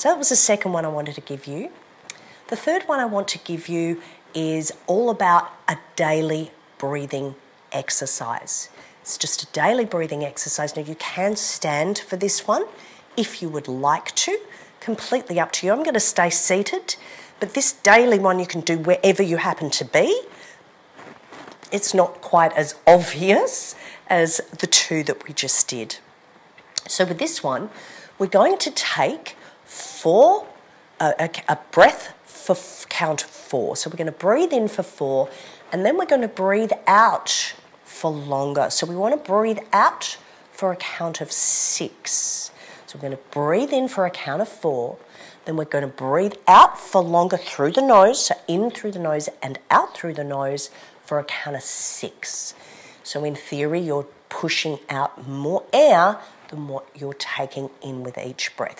So that was the second one I wanted to give you. The third one I want to give you is all about a daily breathing exercise. It's just a daily breathing exercise. Now, you can stand for this one if you would like to, completely up to you. I'm going to stay seated, but this daily one you can do wherever you happen to be. It's not quite as obvious as the two that we just did. So, with this one, we're going to take four, uh, a, a breath for count four. So, we're going to breathe in for four, and then we're going to breathe out for longer. So, we want to breathe out for a count of six. So, we're going to breathe in for a count of four. Then we're going to breathe out for longer through the nose, so in through the nose and out through the nose for a count of six. So, in theory, you're pushing out more air than what you're taking in with each breath.